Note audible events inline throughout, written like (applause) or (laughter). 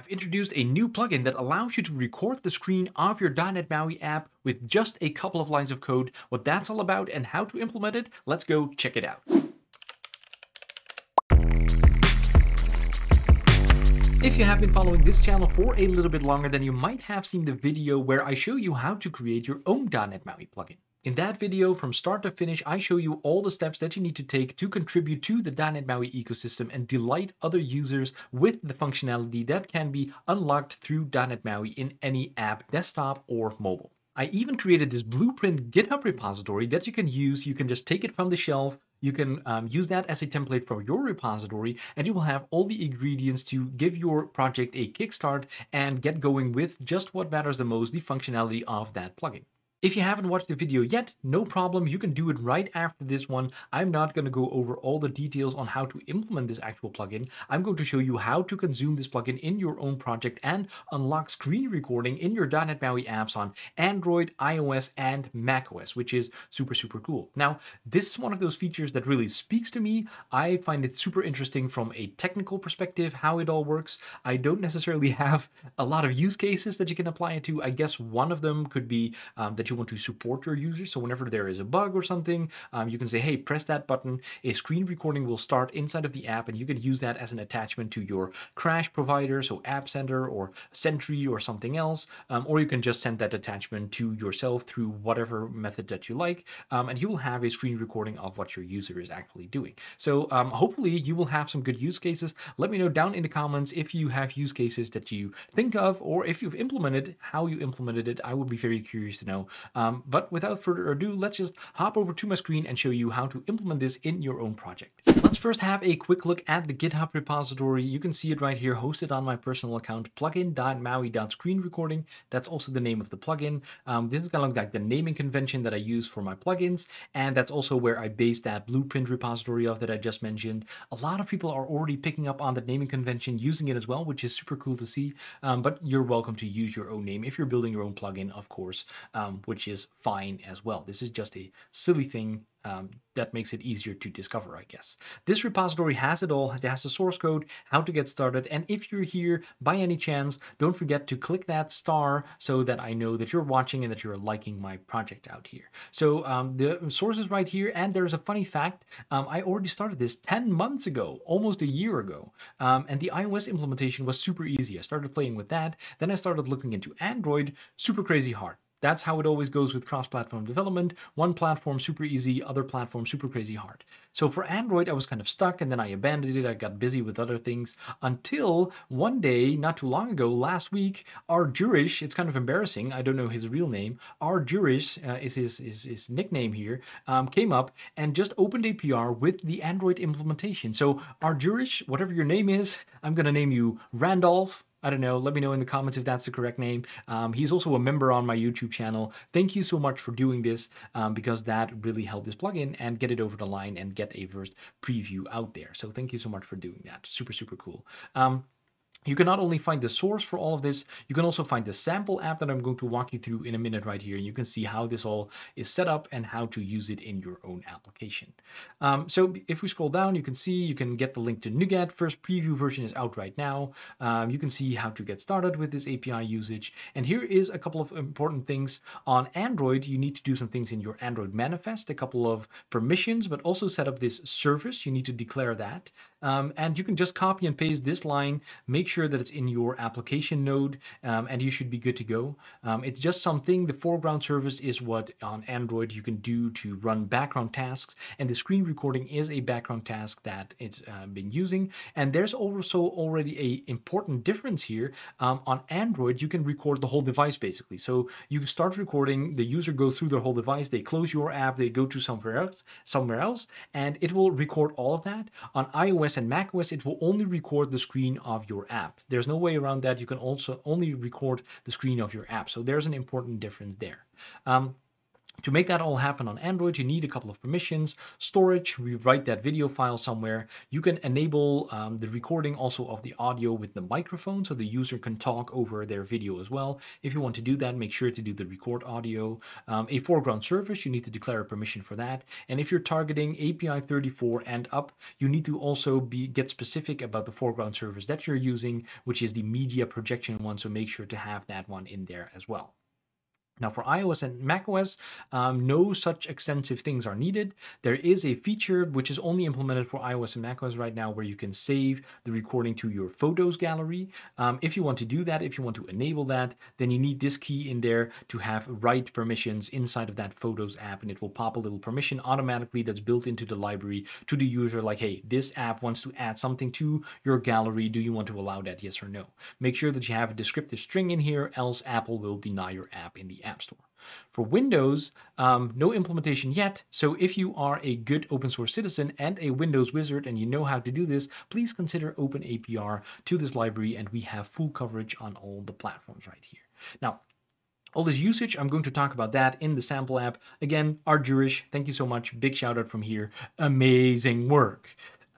I've introduced a new plugin that allows you to record the screen of your .NET MAUI app with just a couple of lines of code. What that's all about and how to implement it, let's go check it out. If you have been following this channel for a little bit longer, then you might have seen the video where I show you how to create your own .NET MAUI plugin. In that video, from start to finish, I show you all the steps that you need to take to contribute to the .NET MAUI ecosystem and delight other users with the functionality that can be unlocked through .NET MAUI in any app, desktop or mobile. I even created this blueprint GitHub repository that you can use. You can just take it from the shelf, you can um, use that as a template for your repository and you will have all the ingredients to give your project a kickstart and get going with just what matters the most, the functionality of that plugin. If you haven't watched the video yet, no problem, you can do it right after this one. I'm not going to go over all the details on how to implement this actual plugin. I'm going to show you how to consume this plugin in your own project and unlock screen recording in your .NET MAUI apps on Android, iOS, and macOS, which is super, super cool. Now, this is one of those features that really speaks to me. I find it super interesting from a technical perspective, how it all works. I don't necessarily (laughs) have a lot of use cases that you can apply it to. I guess one of them could be um, that you want to support your users. So whenever there is a bug or something, um, you can say, hey, press that button. A screen recording will start inside of the app and you can use that as an attachment to your crash provider, so App Center or Sentry or something else. Um, or you can just send that attachment to yourself through whatever method that you like. Um, and you will have a screen recording of what your user is actually doing. So um, hopefully you will have some good use cases. Let me know down in the comments if you have use cases that you think of or if you've implemented how you implemented it. I would be very curious to know. Um, but without further ado, let's just hop over to my screen and show you how to implement this in your own project. Let's first have a quick look at the GitHub repository. You can see it right here hosted on my personal account, plugin.maui.screenrecording. That's also the name of the plugin. Um, this is kind of like the naming convention that I use for my plugins. And that's also where I base that blueprint repository of that I just mentioned. A lot of people are already picking up on that naming convention, using it as well, which is super cool to see. Um, but you're welcome to use your own name if you're building your own plugin, of course, um, which is fine as well. This is just a silly thing um, that makes it easier to discover, I guess. This repository has it all. It has the source code, how to get started. And if you're here by any chance, don't forget to click that star so that I know that you're watching and that you're liking my project out here. So um, the source is right here. And there's a funny fact. Um, I already started this 10 months ago, almost a year ago. Um, and the iOS implementation was super easy. I started playing with that. Then I started looking into Android, super crazy hard. That's how it always goes with cross-platform development. One platform super easy, other platform super crazy hard. So for Android, I was kind of stuck and then I abandoned it. I got busy with other things until one day, not too long ago, last week, Arjurish, it's kind of embarrassing, I don't know his real name, Arjurish uh, is his, his, nickname here, um, came up and just opened a PR with the Android implementation. So Arjurish, whatever your name is, I'm going to name you Randolph I don't know. Let me know in the comments if that's the correct name. Um, he's also a member on my YouTube channel. Thank you so much for doing this um, because that really helped this plugin and get it over the line and get a first preview out there. So thank you so much for doing that. Super, super cool. Um, you can not only find the source for all of this, you can also find the sample app that I'm going to walk you through in a minute right here. And you can see how this all is set up and how to use it in your own application. Um, so if we scroll down, you can see you can get the link to NuGet. First preview version is out right now. Um, you can see how to get started with this API usage. And here is a couple of important things. On Android, you need to do some things in your Android manifest, a couple of permissions, but also set up this service. You need to declare that. Um, and you can just copy and paste this line, make sure that it's in your application node, um, and you should be good to go. Um, it's just something, the foreground service is what on Android you can do to run background tasks, and the screen recording is a background task that it's uh, been using. And there's also already a important difference here. Um, on Android, you can record the whole device basically. So you start recording, the user goes through their whole device, they close your app, they go to somewhere else, somewhere else, and it will record all of that. On iOS and macOS, it will only record the screen of your app. There's no way around that. You can also only record the screen of your app. So there's an important difference there. Um, To make that all happen on Android, you need a couple of permissions, storage, we write that video file somewhere. You can enable um, the recording also of the audio with the microphone so the user can talk over their video as well. If you want to do that, make sure to do the record audio. Um, a foreground service, you need to declare a permission for that. And if you're targeting API 34 and up, you need to also be get specific about the foreground service that you're using, which is the media projection one. So make sure to have that one in there as well. Now for iOS and macOS, um, no such extensive things are needed. There is a feature which is only implemented for iOS and macOS right now where you can save the recording to your photos gallery. Um, if you want to do that, if you want to enable that, then you need this key in there to have write permissions inside of that Photos app and it will pop a little permission automatically that's built into the library to the user like, hey, this app wants to add something to your gallery. Do you want to allow that, yes or no? Make sure that you have a descriptive string in here, else Apple will deny your app in the app App Store. For Windows, um, no implementation yet, so if you are a good open source citizen and a Windows wizard and you know how to do this, please consider open a PR to this library and we have full coverage on all the platforms right here. Now, all this usage, I'm going to talk about that in the sample app. Again, Arjurish, thank you so much. Big shout out from here. Amazing work.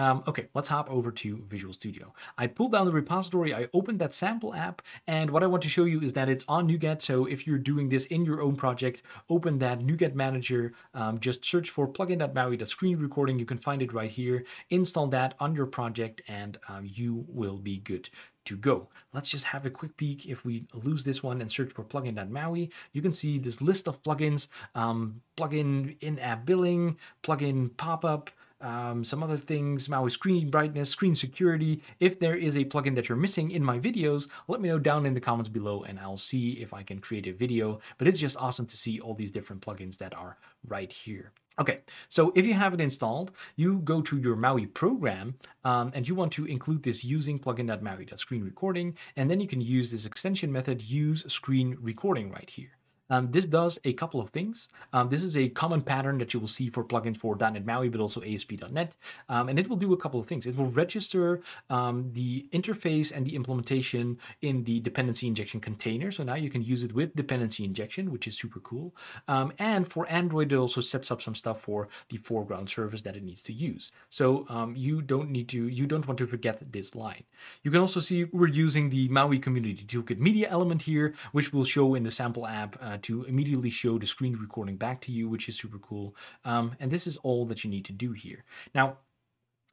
Um, okay, let's hop over to Visual Studio. I pulled down the repository, I opened that sample app, and what I want to show you is that it's on NuGet. So if you're doing this in your own project, open that NuGet Manager, um, just search for plugin.maui, that screen recording, you can find it right here, install that on your project, and um, you will be good to go. Let's just have a quick peek. If we lose this one and search for plugin.maui, you can see this list of plugins, um, plugin in-app billing, plugin pop-up, um, some other things, Maui screen brightness, screen security. If there is a plugin that you're missing in my videos, let me know down in the comments below and I'll see if I can create a video. But it's just awesome to see all these different plugins that are right here. Okay, so if you have it installed, you go to your Maui program um, and you want to include this using plugin.maui.screen recording, and then you can use this extension method use screen recording right here. Um, this does a couple of things. Um, this is a common pattern that you will see for plugins for .NET MAUI, but also ASP.NET. Um, and it will do a couple of things. It will register um, the interface and the implementation in the dependency injection container. So now you can use it with dependency injection, which is super cool. Um, and for Android, it also sets up some stuff for the foreground service that it needs to use. So um, you don't need to, you don't want to forget this line. You can also see we're using the Maui Community Toolkit media element here, which will show in the sample app uh, to immediately show the screen recording back to you, which is super cool. Um, and this is all that you need to do here. Now,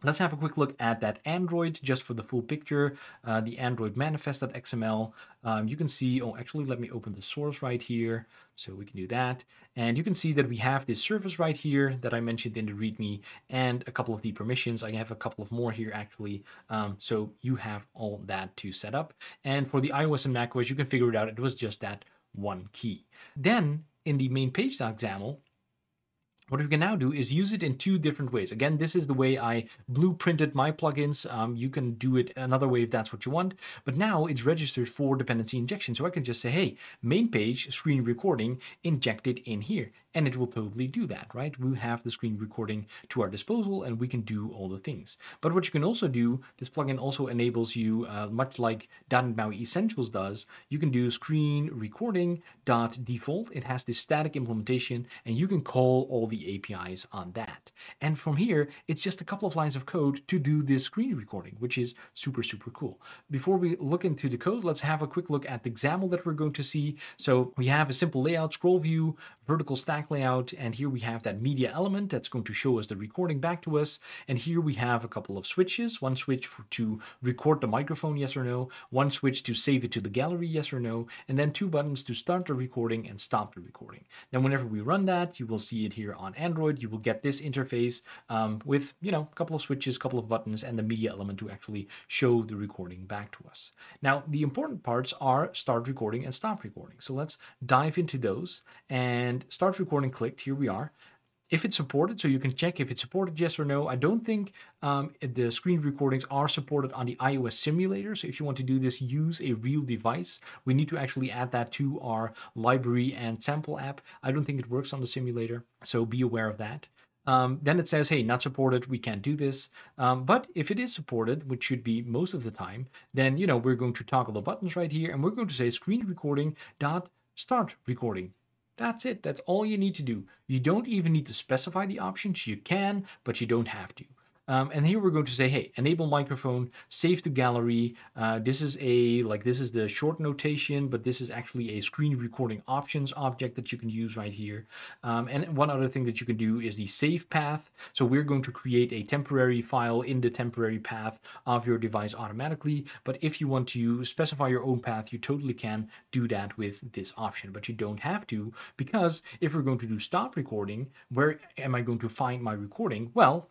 Let's have a quick look at that Android just for the full picture, uh, the Android manifest.xml. Um, you can see, oh, actually, let me open the source right here. So we can do that. And you can see that we have this service right here that I mentioned in the README and a couple of the permissions. I have a couple of more here actually. Um, so you have all that to set up. And for the iOS and macOS, you can figure it out. It was just that one key. Then in the main page.xaml, what we can now do is use it in two different ways. Again, this is the way I blueprinted my plugins. Um, you can do it another way if that's what you want. But now it's registered for dependency injection. So I can just say, hey, main page screen recording inject it in here and it will totally do that, right? We have the screen recording to our disposal and we can do all the things. But what you can also do, this plugin also enables you, uh, much like .NET MAUI Essentials does, you can do screen recording dot default. It has this static implementation and you can call all the APIs on that. And from here, it's just a couple of lines of code to do this screen recording, which is super, super cool. Before we look into the code, let's have a quick look at the XAML that we're going to see. So we have a simple layout, scroll view, vertical stack layout. And here we have that media element that's going to show us the recording back to us. And here we have a couple of switches, one switch for, to record the microphone, yes or no, one switch to save it to the gallery, yes or no, and then two buttons to start the recording and stop the recording. Then whenever we run that, you will see it here on Android. You will get this interface um, with, you know, a couple of switches, a couple of buttons, and the media element to actually show the recording back to us. Now, the important parts are start recording and stop recording. So let's dive into those and start recording recording clicked, here we are. If it's supported, so you can check if it's supported, yes or no. I don't think um, the screen recordings are supported on the iOS simulator. So if you want to do this, use a real device. We need to actually add that to our library and sample app. I don't think it works on the simulator, so be aware of that. Um, then it says, hey, not supported, we can't do this. Um, but if it is supported, which should be most of the time, then, you know, we're going to toggle the buttons right here and we're going to say screen recording dot start recording That's it. That's all you need to do. You don't even need to specify the options. You can, but you don't have to. Um, and here we're going to say, hey, enable microphone, save to gallery. Uh, this is a, like this is the short notation, but this is actually a screen recording options object that you can use right here. Um, and one other thing that you can do is the save path. So we're going to create a temporary file in the temporary path of your device automatically. But if you want to specify your own path, you totally can do that with this option, but you don't have to because if we're going to do stop recording, where am I going to find my recording? Well,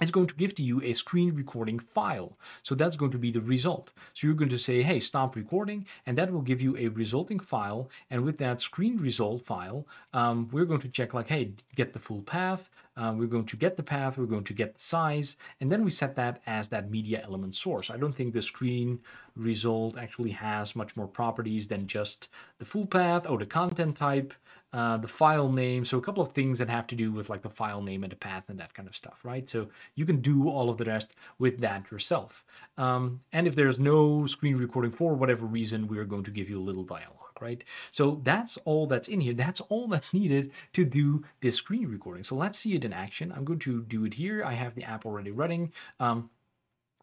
it's going to give to you a screen recording file. So that's going to be the result. So you're going to say, hey, stop recording, and that will give you a resulting file. And with that screen result file, um, we're going to check like, hey, get the full path. Uh, we're going to get the path, we're going to get the size, and then we set that as that media element source. I don't think the screen result actually has much more properties than just the full path or the content type, uh, the file name. So a couple of things that have to do with like the file name and the path and that kind of stuff, right? So you can do all of the rest with that yourself. Um, and if there's no screen recording for whatever reason, we're going to give you a little dialog right? So that's all that's in here. That's all that's needed to do this screen recording. So let's see it in action. I'm going to do it here. I have the app already running. Um,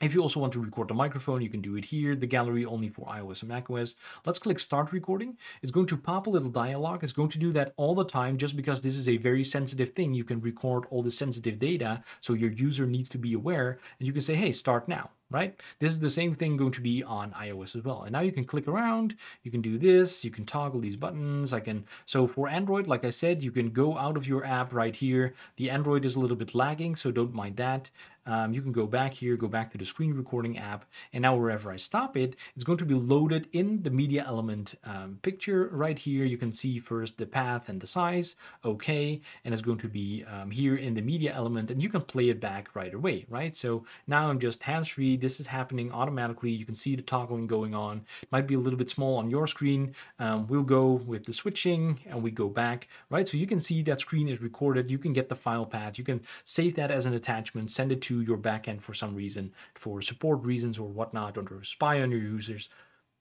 if you also want to record the microphone, you can do it here, the gallery only for iOS and macOS. Let's click start recording. It's going to pop a little dialog. It's going to do that all the time just because this is a very sensitive thing. You can record all the sensitive data, so your user needs to be aware, and you can say, hey, start now right? This is the same thing going to be on iOS as well. And now you can click around, you can do this, you can toggle these buttons. I can, so for Android, like I said, you can go out of your app right here. The Android is a little bit lagging, so don't mind that. Um, you can go back here, go back to the screen recording app, and now wherever I stop it, it's going to be loaded in the media element um, picture right here. You can see first the path and the size, okay, and it's going to be um, here in the media element, and you can play it back right away, right? So now I'm just hands-free. This is happening automatically. You can see the toggling going on. It might be a little bit small on your screen. Um, we'll go with the switching, and we go back, right? So you can see that screen is recorded. You can get the file path. You can save that as an attachment, send it to your backend for some reason, for support reasons or whatnot, or to spy on your users.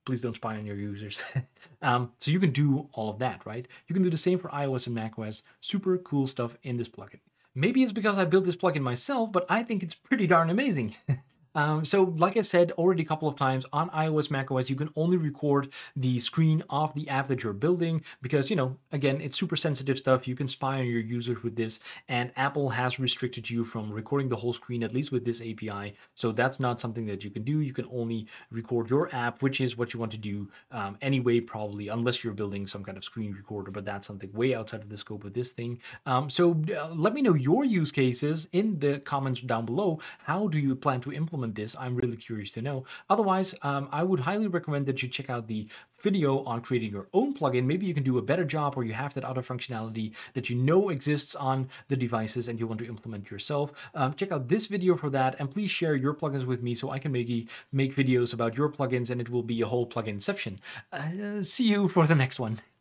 Please don't spy on your users. (laughs) um, so you can do all of that, right? You can do the same for iOS and macOS. Super cool stuff in this plugin. Maybe it's because I built this plugin myself, but I think it's pretty darn amazing. (laughs) Um, so like I said already a couple of times on iOS, macOS, you can only record the screen of the app that you're building because, you know, again, it's super sensitive stuff. You can spy on your users with this and Apple has restricted you from recording the whole screen, at least with this API. So that's not something that you can do. You can only record your app, which is what you want to do um, anyway, probably, unless you're building some kind of screen recorder, but that's something way outside of the scope of this thing. Um, so uh, let me know your use cases in the comments down below. How do you plan to implement implement this, I'm really curious to know. Otherwise, um, I would highly recommend that you check out the video on creating your own plugin. Maybe you can do a better job or you have that other functionality that you know exists on the devices and you want to implement yourself. Um, check out this video for that and please share your plugins with me so I can make, make videos about your plugins and it will be a whole plugin inception. Uh, see you for the next one. (laughs)